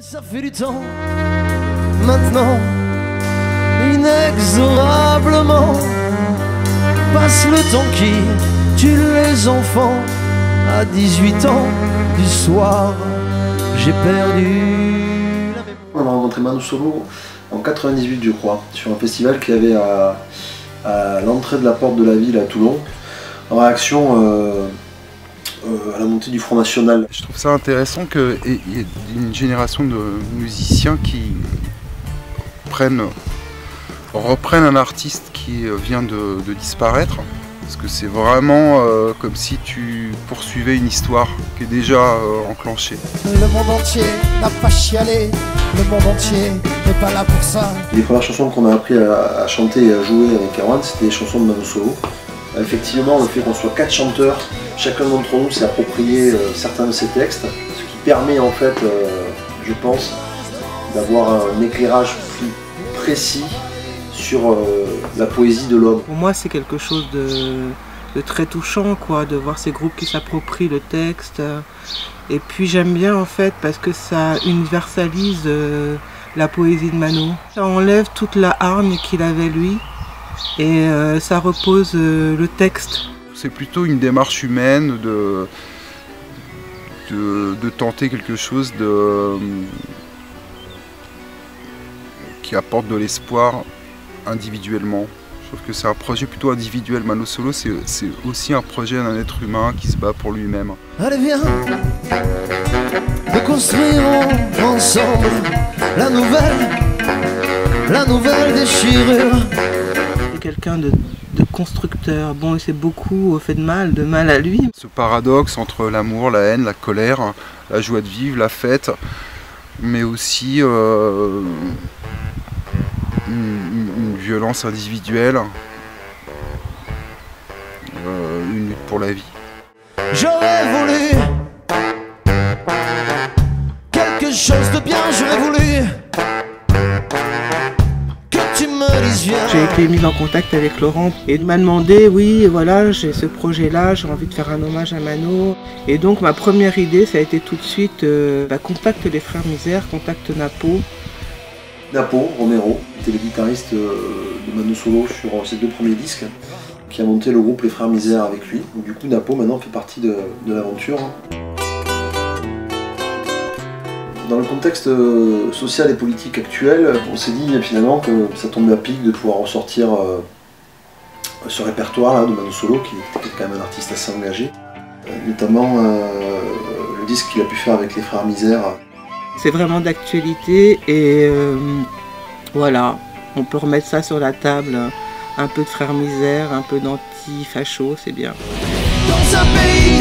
Ça fait du temps, maintenant, inexorablement, passe le temps qui tue les enfants. À 18 ans du soir, j'ai perdu. On a rencontré Manu Solo en 98, je crois, sur un festival qu'il y avait à, à l'entrée de la porte de la ville à Toulon, en réaction euh, euh, à la montée du Front National. Je trouve ça intéressant qu'il y ait une génération de musiciens qui prennent, reprennent un artiste qui vient de, de disparaître. Parce que c'est vraiment euh, comme si tu poursuivais une histoire qui est déjà euh, enclenchée. Le monde entier n'a pas chialé, le monde entier n'est pas là pour ça. Les premières chansons qu'on a appris à, à chanter et à jouer avec Erwan, c'était les chansons de Manu Solo. Effectivement, le fait qu'on soit quatre chanteurs, chacun d'entre nous s'est approprié euh, certains de ces textes, ce qui permet en fait, euh, je pense, d'avoir un éclairage plus précis sur euh, la poésie de l'homme. Pour moi, c'est quelque chose de, très touchant, quoi, de voir ces groupes qui s'approprient le texte. Et puis j'aime bien en fait parce que ça universalise la poésie de Mano. Ça enlève toute la hargne qu'il avait lui et euh, ça repose euh, le texte. C'est plutôt une démarche humaine de, de, de tenter quelque chose de, qui apporte de l'espoir individuellement. Je trouve que c'est un projet plutôt individuel. Mano Solo, c'est c'est aussi un projet d'un être humain qui se bat pour lui-même. Allez viens, nous construirons ensemble la nouvelle, la nouvelle déchirure. Quelqu'un de, de constructeur. Bon, il s'est beaucoup fait de mal, de mal à lui. Ce paradoxe entre l'amour, la haine, la colère, la joie de vivre, la fête, mais aussi euh, une, une- une violence individuelle, euh, une lutte pour la vie. J'aurais voulu J'ai été mise en contact avec Laurent et il m'a demandé, oui, voilà, j'ai ce projet-là, j'ai envie de faire un hommage à Mano. Et donc ma première idée, ça a été tout de suite, euh, bah, contacte les frères Misère, contacte Napo. Napo Romero était le guitariste euh, de Manu Solo sur euh, ses deux premiers disques, qui a monté le groupe Les Frères Misère avec lui. Donc, du coup, Napo maintenant fait partie de, de l'aventure. Dans le contexte euh, social et politique actuel, on s'est dit euh, finalement que ça tombait à pic de pouvoir ressortir euh, ce répertoire là, de Manu Solo, qui était quand même un artiste assez engagé. Euh, notamment le disque qu'il a pu faire avec Les Frères Misère. C'est vraiment d'actualité et euh, voilà, on peut remettre ça sur la table. Un peu de frères Misère, un peu d'anti-facho, c'est bien. Dans un pays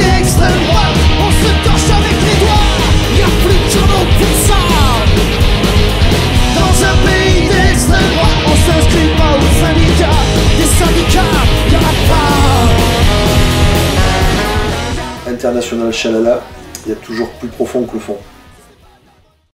International Chalala, il y a toujours plus profond que le fond.